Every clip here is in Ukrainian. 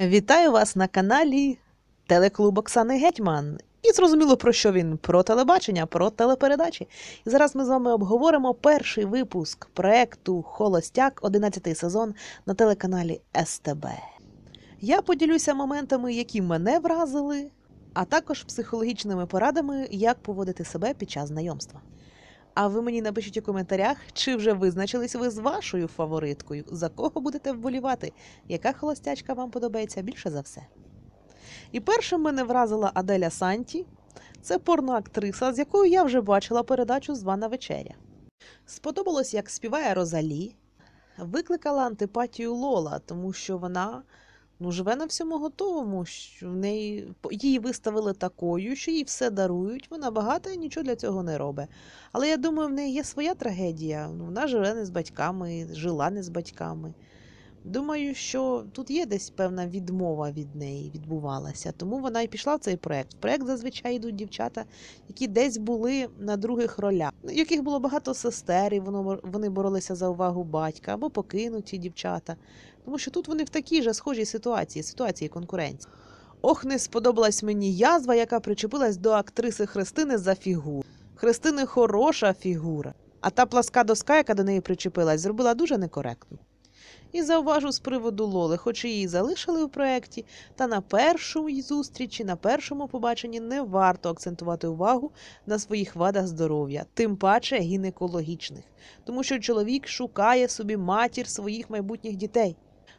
Вітаю вас на каналі Телеклуб Оксани Гетьман. І зрозуміло, про що він? Про телебачення, про телепередачі. І зараз ми з вами обговоримо перший випуск проекту Холостяк, 11 сезон на телеканалі СТБ. Я поділюся моментами, які мене вразили, а також психологічними порадами, як поводити себе під час знайомства. А ви мені напишіть у коментарях, чи вже визначились ви з вашою фавориткою, за кого будете вболівати, яка холостячка вам подобається більше за все. І першим мене вразила Аделя Санті. Це порноактриса, з якою я вже бачила передачу Звана вечеря. Сподобалось, як співає Розалі, викликала антипатію Лола, тому що вона ну, живе на всьому готовому, що в неї її виставили такою, що їй все дарують, вона багата і нічого для цього не робить. Але я думаю, в неї є своя трагедія. Ну, Вона живе не з батьками, жила не з батьками. Думаю, що тут є десь певна відмова від неї відбувалася, тому вона і пішла в цей проект. В проект зазвичай йдуть дівчата, які десь були на других ролях, яких було багато сестер, і вони боролися за увагу батька або покинуті дівчата. Тому що тут вони в такій же схожій ситуації, ситуації конкуренції. Ох, не сподобалась мені язва, яка причепилась до актриси Христини за фігуру. Христини хороша фігура, а та пласка доска, яка до неї причепилась, зробила дуже некоректно. І зауважу з приводу Лоли, хоч її залишили у проєкті, та на першій зустрічі, на першому побаченні не варто акцентувати увагу на своїх вадах здоров'я, тим паче гінекологічних, тому що чоловік шукає собі матір своїх майбутніх дітей.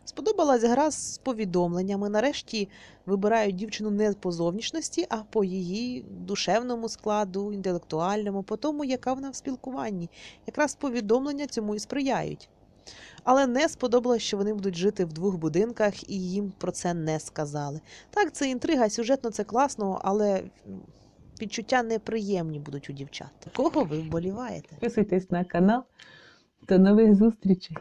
Сподобалась гра з повідомленнями. Нарешті вибирають дівчину не по зовнішності, а по її душевному складу, інтелектуальному, по тому, яка вона в спілкуванні. Якраз повідомлення цьому і сприяють. Але не сподобалось, що вони будуть жити в двох будинках і їм про це не сказали. Так, це інтрига, сюжетно це класно, але відчуття неприємні будуть у дівчат. Кого ви вболіваєте? Підписуйтесь на канал. До нових зустрічей!